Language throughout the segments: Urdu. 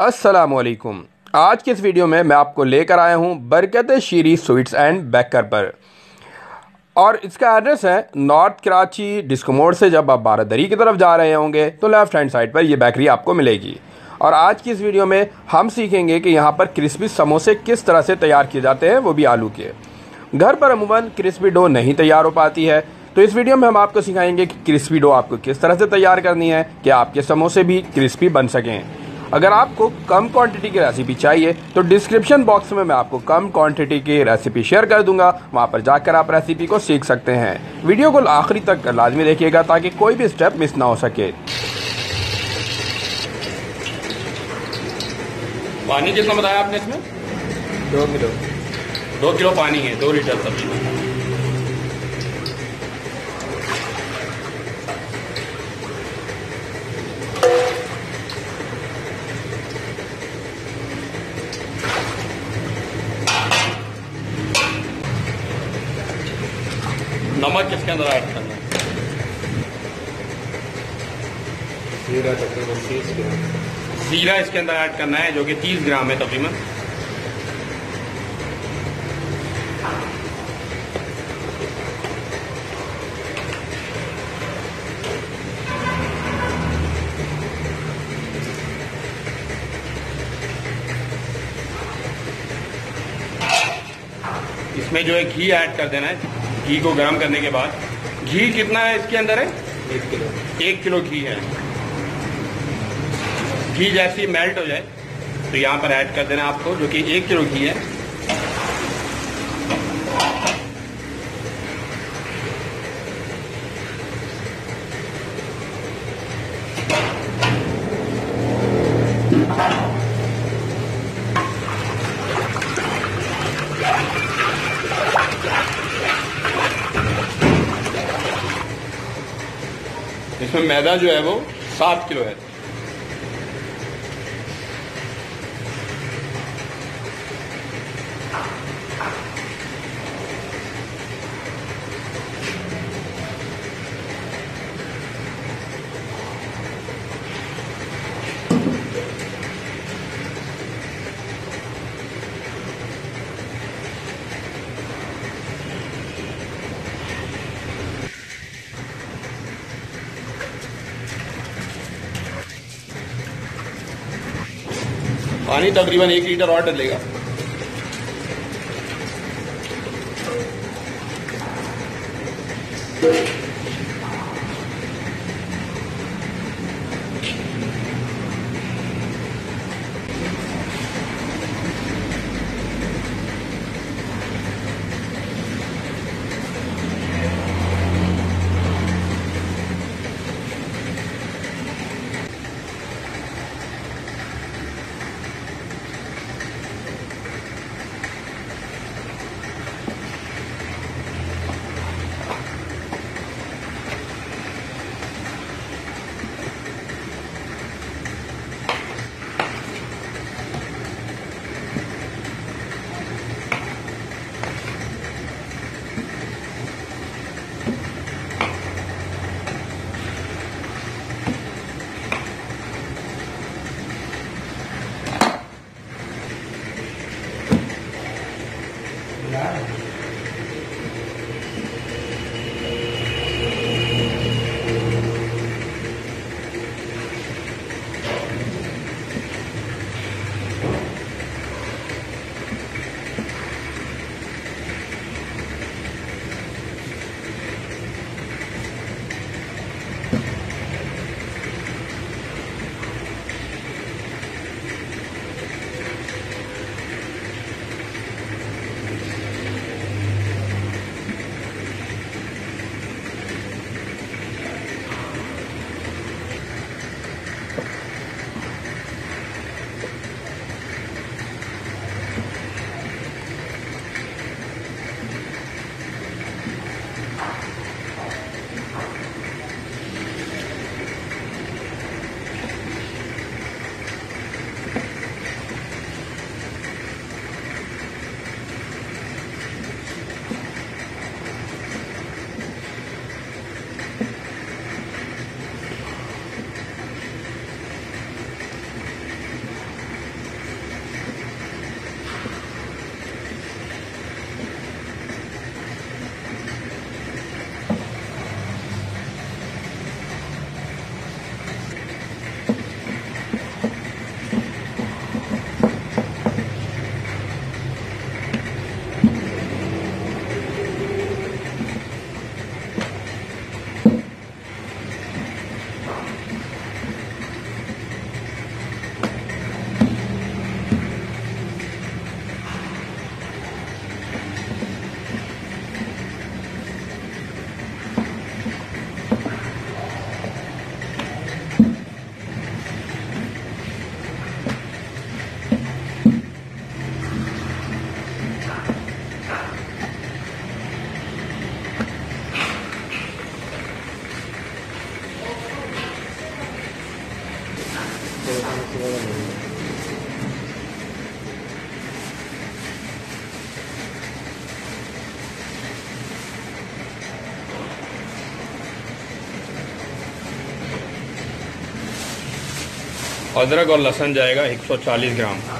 السلام علیکم۔ آج کی اس ویڈیو میں میں آپ کو لے کر آیا ہوں برکت شیری سویٹس اینڈ بیکر پر۔ اور اس کا ایڈریس ہے نارتھ کراچی ڈسکو موڑ سے جب آپ بارہ دری کی طرف جا رہے ہوں گے تو لیفٹ ہینڈ سائڈ پر یہ بیکری آپ کو ملے گی۔ اور آج کی اس ویڈیو میں ہم سیکھیں گے کہ یہاں پر کرسپی سموسے کس طرح سے تیار کیے جاتے ہیں، وہ بھی آلو کے۔ گھر پر عموماً کرسپی ڈو نہیں تیار ہو پاتی ہے۔ تو اس ویڈیو میں ہم آپ کو سکھائیں گے کہ کرسپی ڈو آپ کو کس طرح سے تیار کرنی ہے، کہ آپ کے سموسے بھی کرسپی بن سکیں۔ اگر آپ کو کم کوانٹٹی کی ریسیپی چاہیے تو ڈسکرپشن باکس میں میں آپ کو کم کوانٹٹی کی ریسیپی شیئر کر دوں گا۔ وہاں پر جا کر آپ ریسیپی کو سیکھ سکتے ہیں۔ ویڈیو کو آخری تک لازمی دیکھیے گا تاکہ کوئی بھی سٹیپ مس نہ ہو سکے۔ پانی کتنا بتایا آپ نے اس میں؟ دو کلو۔ دو کلو پانی ہے دو لیٹر سبزی نمک کس کے اندر ایڈ کرنا ہے زیرہ اس کے اندر ایڈ کرنا ہے جو کہ تیس گرام ہے تقریباً اس میں جو ہے گھی ایڈ کر دینا ہے گھی کو گرم کرنے کے بعد گھی کتنا ہے اس کے اندر ہے؟ ایک کلو۔ ایک کلو گھی ہے۔ گھی جیسی میلٹ ہو جائے تو یہاں پر ایڈ کر دینا آپ کو جو کہ ایک کلو گھی ہے۔ اس میں میدا جو ہے وہ سات کلو ہے۔ پانی تقریباً ایک لیٹر اور ڈلے گا ادرک اور لہسن جائے گا ایک سو چالیس گرام۔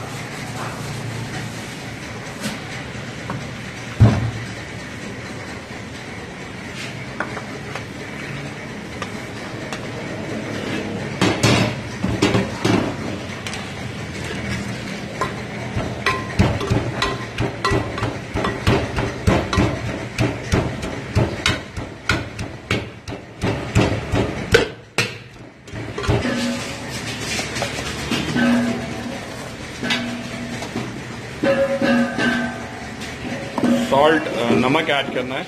سالٹ نمک ایڈ کرنا ہے،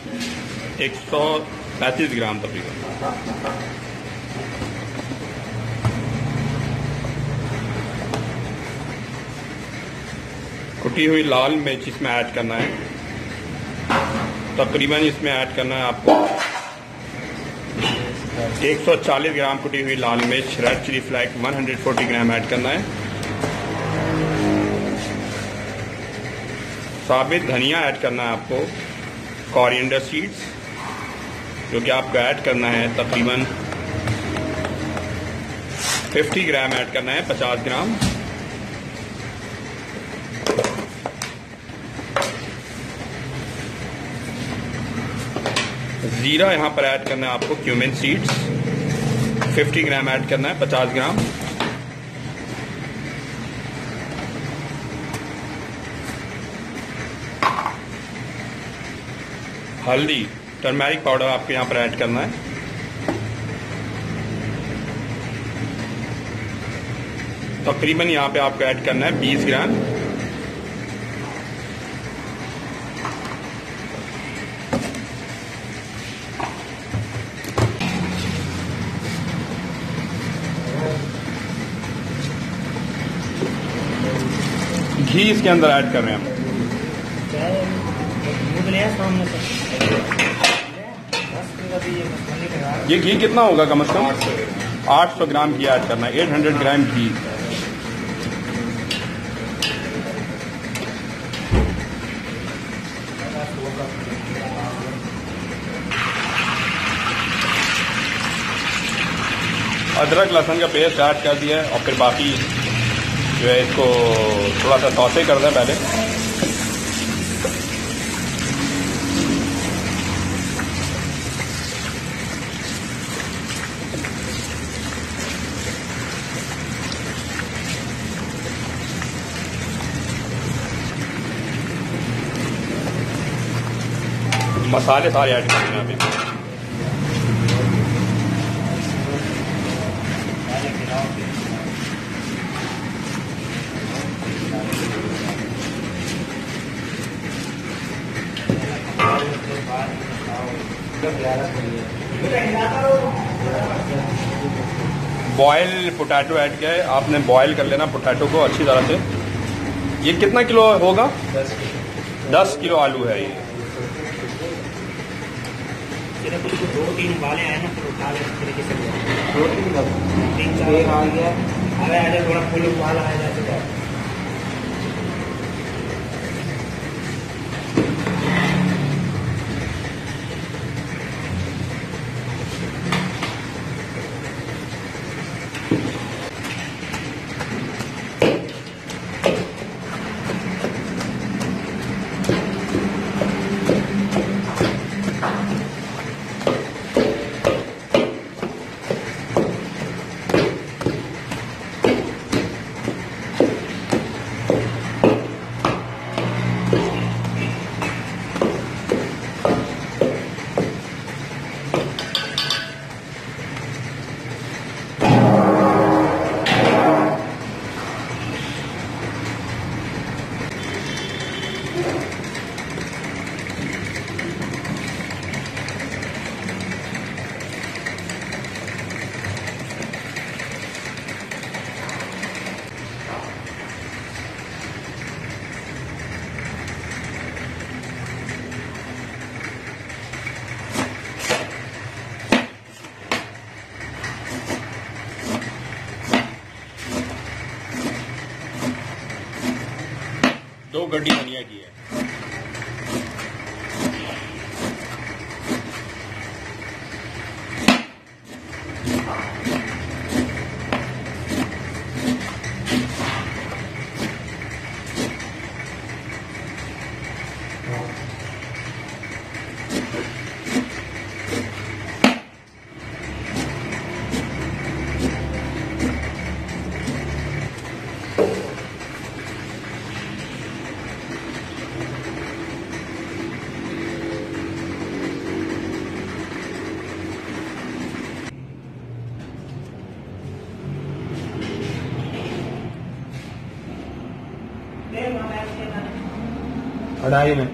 ایک سو پینتیس گرام تقریباً۔ کٹی ہوئی لال مرچ اس میں ایڈ کرنا ہے۔ تقریباً اس میں ایڈ کرنا ہے آپ کو۔ ایک سو چالیس گرام کٹی ہوئی لال مرچ، red chilli flake, one hundred forty gram add کرنا ہے۔ ثابت دھنیا ایڈ کرنا ہے آپ کو، کورینڈر سیڈز، جو کہ آپ کو ایڈ کرنا ہے تقریباً ففٹی گرام ایڈ کرنا ہے، پچاس گرام۔ زیرہ یہاں پر ایڈ کرنا ہے آپ کو cumin seeds. Fifty gram add کرنا ہے، پچاس گرام۔ ہلدی ٹرمیرک پاؤڈر آپ کو یہاں پر ایڈ کرنا ہے۔ تقریباً یہاں پہ آپ کو ایڈ کرنا ہے بیس گرام۔ گھی اس کے اندر ایڈ کر رہے ہیں ہم۔ یہ گھی کتنا ہوگا کم از کم؟ آٹھ سو گرام گھی ایڈ کرنا ہے، ایٹ ہنڈریڈ گرام گھی۔ ادرک لہسن کا پیسٹ ایڈ کر دیا ہے اور پھر باقی جو ہے اس کو تھوڑا سا توسے کر دیں پہلے۔ مسالے سارے ایڈ کریں ابھی بوائل پوٹیٹو ایڈ کیا ہے؟ آپ نے بوائل کر لینا پوٹیٹو کو اچھی طرح سے۔ یہ کتنا کلو ہوگا؟ دس کلو آلو ہے یہ۔ دو تین بالے آئے نا پھر اٹھا لے اس طریقے سے تین آ گیا۔ ارے جائے تھوڑا پھول بال آ جائے تو دو اڑائی میں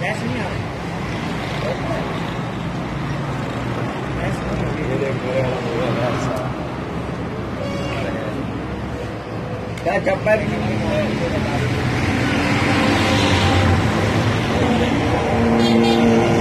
گیس نہیں ごめんね。